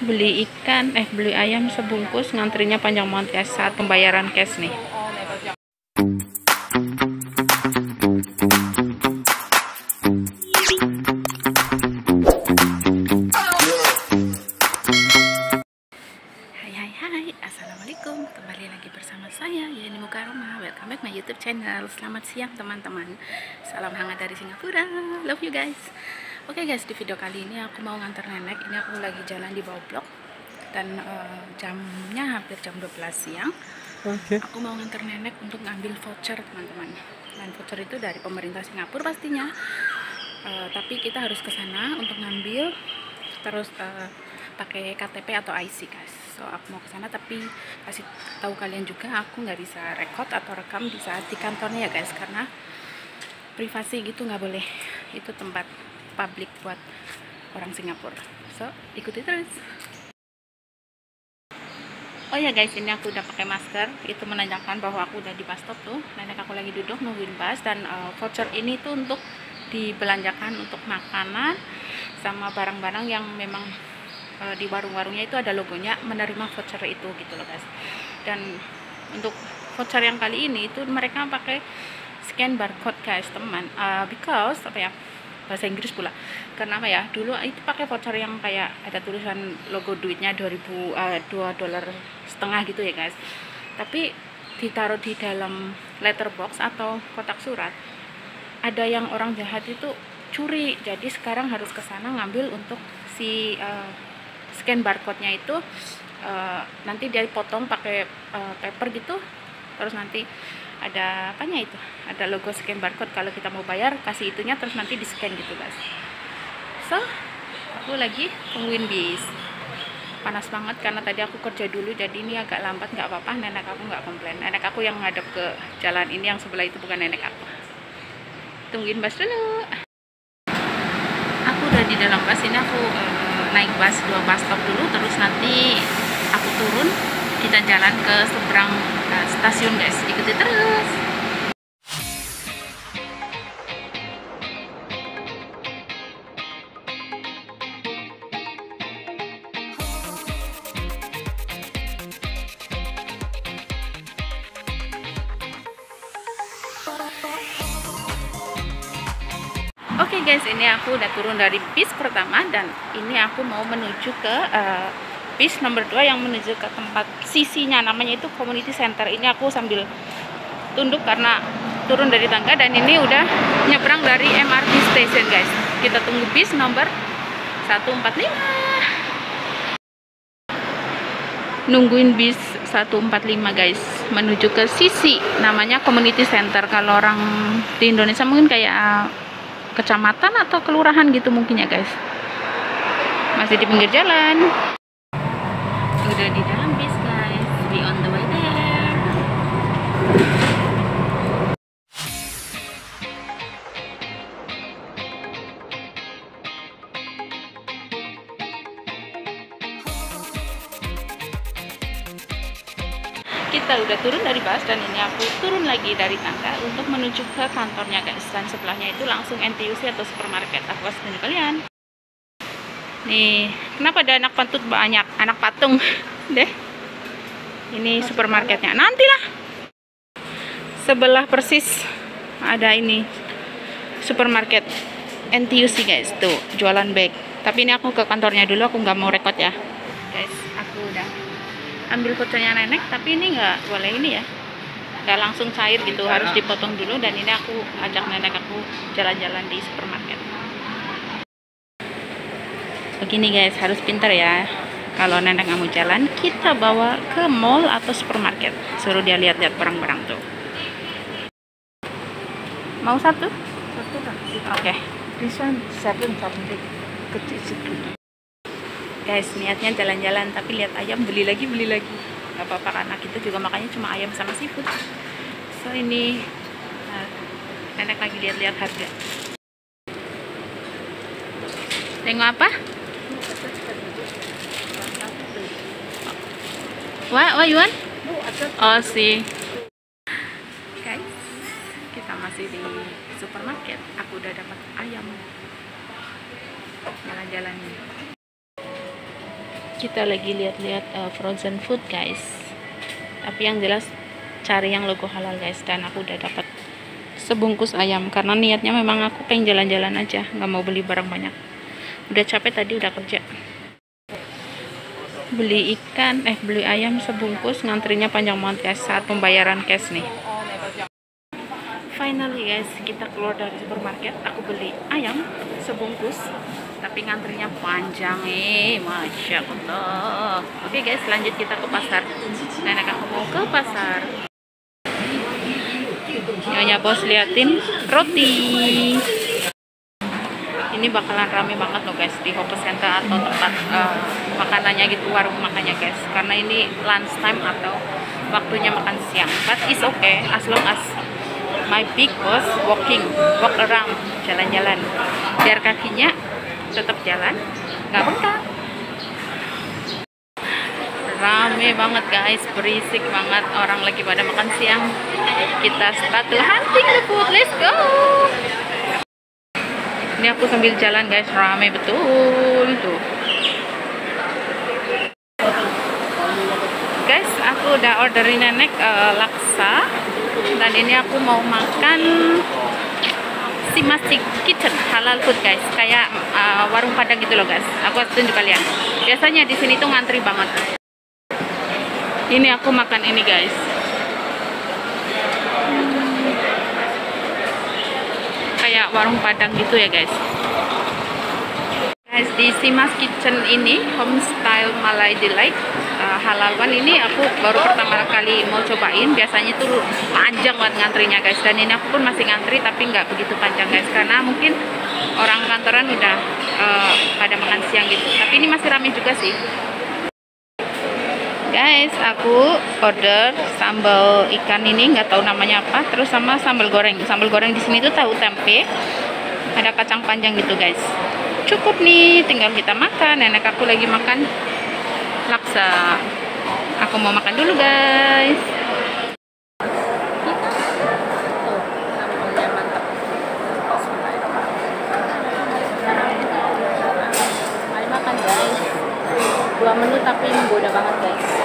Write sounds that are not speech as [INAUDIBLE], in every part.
beli ikan eh beli ayam sebungkus ngantrinya panjang banget guys saat pembayaran cash nih. Hai hai hai. Assalamualaikum. Kembali lagi bersama saya Mukaroma. Welcome back youtube channel. Selamat siang teman-teman. Salam hangat dari Singapura. Love you guys Oke guys di video kali ini aku mau nganter nenek. Ini aku lagi jalan di bawah blok Dan eh, jamnya hampir jam 12 siang. Oke. Aku mau nganter nenek untuk ngambil voucher teman-teman. Dan voucher itu dari pemerintah Singapura pastinya. Eh, Tapi kita harus ke sana untuk ngambil Terus eh, pakai KTP atau IC guys. So aku mau ke sana tapi kasih tahu kalian juga aku nggak bisa record atau rekam di saat di kantornya ya guys karena privasi gitu nggak boleh. Itu tempat publik buat orang Singapura so ikuti terus Oh ya guys, ini aku udah pakai masker. Itu menandakan bahwa aku udah di bus stop tuh. Nenek aku lagi duduk nungguin bus dan uh, voucher ini tuh untuk dibelanjakan untuk makanan sama barang-barang yang memang uh, di warung-warungnya itu ada logonya menerima voucher itu gitu loh guys. Dan untuk voucher yang kali ini itu mereka pakai scan barcode guys teman. Uh, because apa ya? Bahasa Inggris pula. Karena apa ya? Dulu itu pakai voucher yang kayak ada tulisan logo duitnya 2000 uh, 2 dolar setengah gitu ya guys. Tapi ditaruh di dalam letterbox atau kotak surat ada yang orang jahat itu curi. Jadi sekarang harus ke sana ngambil untuk si uh, scan barcode-nya itu uh, nanti dia potong pakai uh, paper gitu terus nanti ada apanya itu? Ada logo scan barcode. Kalau kita mau bayar kasih itunya terus nanti di scan gitu guys so aku lagi tungguin bis. Panas banget karena tadi aku kerja dulu jadi ini agak lambat nggak apa-apa. Nenek aku nggak komplain. Nenek aku yang ngadep ke jalan ini yang sebelah itu bukan nenek aku. Tungguin bus dulu. Aku udah di dalam bus ini aku eh, naik bus dua bus stop dulu terus nanti aku turun kita jalan ke seberang eh, stasiun guys. Ikuti terus. Oke guys, ini aku udah turun dari bis pertama dan ini aku mau menuju ke eh, bis nomor 2 yang menuju ke tempat sisinya namanya itu community center. Ini aku sambil tunduk karena turun dari tangga dan ini udah nyebrang dari MRT station guys. Kita tunggu bis nomor 145. Nungguin bis 145 guys menuju ke sisi namanya community center. Kalau orang di Indonesia mungkin kayak kecamatan atau kelurahan gitu mungkin ya guys masih di pinggir jalan di dalam guys. We on the way there. Kita udah turun dari bus dan ini aku turun lagi dari tangga untuk menuju ke kantornya guys. Dan sebelahnya itu langsung NTUC atau supermarket. Aku kasih kalian. Nih kenapa ada anak pantut banyak? Anak patung [LAUGHS] deh. Ini supermarketnya. Nantilah. Sebelah persis ada ini supermarket NTUC guys. Tuh jualan bag. Tapi ini aku ke kantornya dulu aku nggak mau rekod ya. Guys aku udah ambil vouchernya nenek tapi ini nggak boleh ini ya. Nggak langsung cair gitu harus dipotong dulu. Dan ini aku ajak nenek aku jalan-jalan di supermarket. Begini guys harus pintar ya kalau nenek nggak mau jalan kita bawa ke mall atau supermarket. Suruh dia lihat-lihat barang-barang tuh. Mau satu? Satu oke. This one seven something. Kecil sedikit. guys niatnya jalan-jalan tapi lihat ayam beli lagi beli lagi. Nggak apa-apa karena kita juga makanya cuma ayam sama seafood. So ini nah, nenek lagi lihat-lihat harga. Tengok apa what? What you want? Ada oh si guys kita masih di supermarket. Aku udah dapat ayam. Jalan-jalan kita lagi lihat-lihat uh, frozen food guys. Tapi yang jelas cari yang logo halal guys. Dan aku udah dapat sebungkus ayam. Karena niatnya memang aku pengen jalan-jalan aja. Nggak mau beli barang banyak. Udah capek tadi udah kerja beli ikan eh beli ayam sebungkus ngantrinya panjang banget guys saat pembayaran cash nih. Finally guys kita keluar dari supermarket aku beli ayam sebungkus tapi ngantrinya panjang eh masya allah. Oke guys lanjut kita ke pasar. Nenek aku mau ke pasar. Nyonya bos liatin roti ini bakalan rame banget loh guys di Hope Center atau tempat uh, makanannya gitu warung makannya guys. Karena ini lunch time atau waktunya makan siang. But it's okay as long as my big boss walking walk around jalan-jalan. Biar kakinya tetap jalan nggak bengkak. Rame banget guys berisik banget. Orang lagi pada makan siang. Kita to hunting the food. Let's go ini aku sambil jalan guys. Rame betul tuh. Guys aku udah orderin nenek uh, laksa. Dan ini aku mau makan Simasi Kitchen halal food guys. Kayak uh, warung padang gitu loh guys. Aku tunjuk kalian. Biasanya di sini tuh ngantri banget. Ini aku makan ini guys warung padang gitu ya guys. Guys di Simas Kitchen ini home style Malay Delight uh, halal one ini aku baru pertama kali mau cobain. Biasanya tuh panjang banget ngantrinya guys. Dan ini aku pun masih ngantri tapi nggak begitu panjang guys. Karena mungkin orang kantoran udah uh, pada makan siang gitu. Tapi ini masih ramai juga sih guys aku order sambal ikan ini nggak tahu namanya apa terus sama sambal goreng. Sambal goreng di sini tuh tahu tempe ada kacang panjang gitu guys. Cukup nih tinggal kita makan. Nenek aku lagi makan laksa. Aku mau makan dulu guys dua menu tapi menggoda banget guys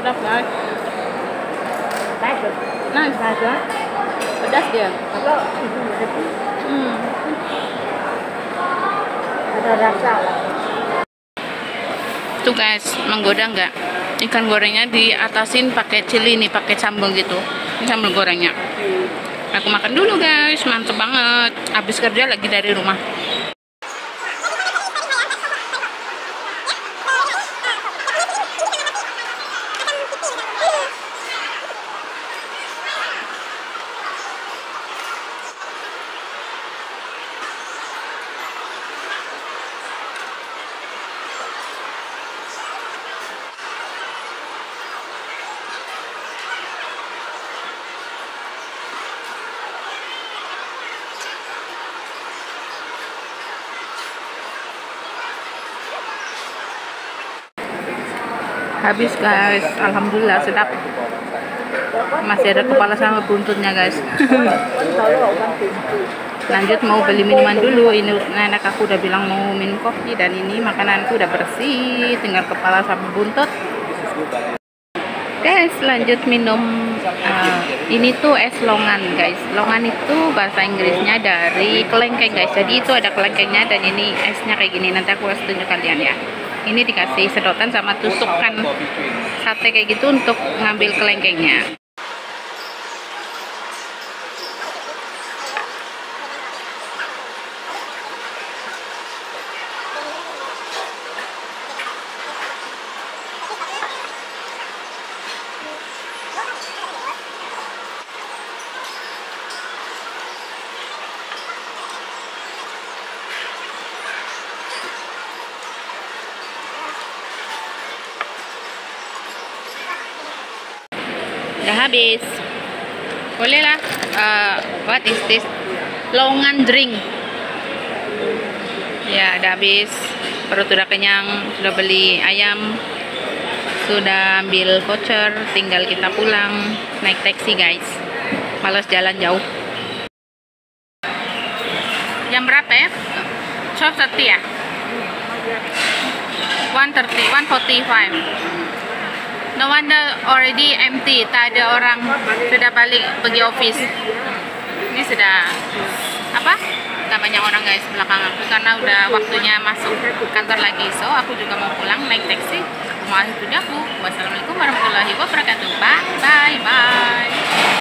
pedas guys Bagus. nice Bagus. pedas dia Kalau itu lebih ada rasa lah. tuh guys menggoda nggak? Ikan gorengnya diatasin pakai cili nih pakai sambal gitu. Sambal gorengnya. Aku makan dulu guys. Mantep banget. Habis kerja lagi dari rumah habis guys. Alhamdulillah sedap. Masih ada kepala sama buntutnya guys. Lanjut mau beli minuman dulu. Ini nenek aku udah bilang mau minum kopi dan ini makananku udah bersih. Tinggal kepala sama buntut. Guys lanjut minum uh, ini tuh es longan guys. Longan itu bahasa Inggrisnya dari kelengkeng guys. Jadi itu ada kelengkengnya dan ini esnya kayak gini. Nanti aku kasih tunjuk kalian ya ini dikasih sedotan sama tusukan sate kayak gitu untuk ngambil kelengkengnya habis. Boleh lah. Uh, what is this? Longan drink. Ya, udah habis. Perut udah kenyang, sudah beli ayam, sudah ambil voucher, tinggal kita pulang naik taksi guys. Males jalan jauh. Jam berapa ya? 12.30 ya? 1.30, 1.45 No wonder already empty. Tak ada orang Sudah balik pergi office. Ini sudah Apa? Tak banyak orang guys belakang aku Karena udah waktunya masuk kantor lagi. So aku juga mau pulang naik taksi. Mau itu aku. Wassalamualaikum warahmatullahi wabarakatuh. Bye bye bye